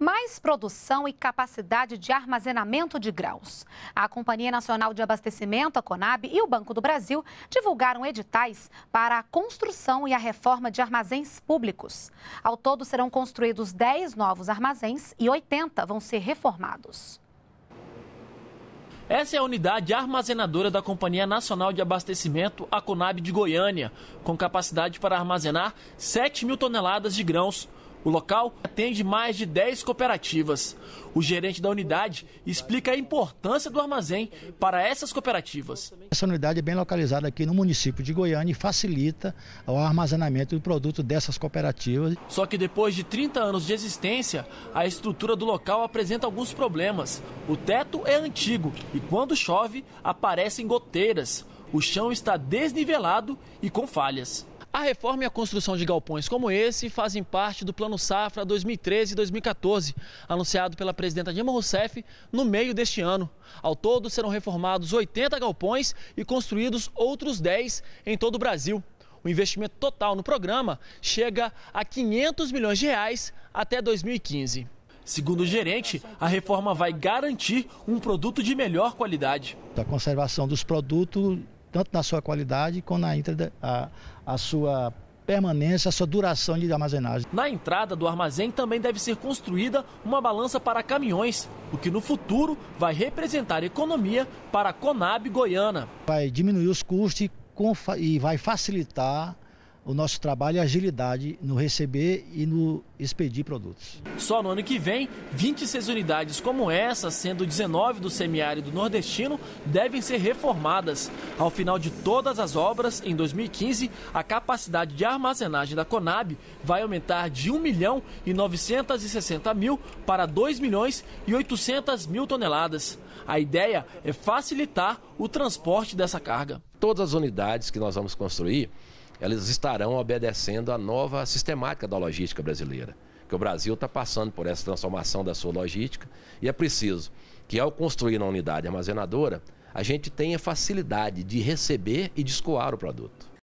mais produção e capacidade de armazenamento de grãos. A Companhia Nacional de Abastecimento, a Conab, e o Banco do Brasil divulgaram editais para a construção e a reforma de armazéns públicos. Ao todo, serão construídos 10 novos armazéns e 80 vão ser reformados. Essa é a unidade armazenadora da Companhia Nacional de Abastecimento, a Conab de Goiânia, com capacidade para armazenar 7 mil toneladas de grãos. O local atende mais de 10 cooperativas. O gerente da unidade explica a importância do armazém para essas cooperativas. Essa unidade é bem localizada aqui no município de Goiânia e facilita o armazenamento do produto dessas cooperativas. Só que depois de 30 anos de existência, a estrutura do local apresenta alguns problemas. O teto é antigo e quando chove aparecem goteiras. O chão está desnivelado e com falhas. A reforma e a construção de galpões como esse fazem parte do Plano Safra 2013-2014, anunciado pela presidenta Dilma Rousseff no meio deste ano. Ao todo, serão reformados 80 galpões e construídos outros 10 em todo o Brasil. O investimento total no programa chega a 500 milhões de reais até 2015. Segundo o gerente, a reforma vai garantir um produto de melhor qualidade. A conservação dos produtos tanto na sua qualidade como na a, a sua permanência, a sua duração de armazenagem. Na entrada do armazém também deve ser construída uma balança para caminhões, o que no futuro vai representar economia para a Conab Goiana. Vai diminuir os custos e vai facilitar o nosso trabalho e agilidade no receber e no expedir produtos. Só no ano que vem, 26 unidades como essa, sendo 19 do semiárido nordestino, devem ser reformadas. Ao final de todas as obras, em 2015, a capacidade de armazenagem da Conab vai aumentar de 1 milhão e 960 mil para 2 milhões e 800 mil toneladas. A ideia é facilitar o transporte dessa carga. Todas as unidades que nós vamos construir elas estarão obedecendo à nova sistemática da logística brasileira. Que o Brasil está passando por essa transformação da sua logística e é preciso que, ao construir uma unidade armazenadora, a gente tenha facilidade de receber e de escoar o produto.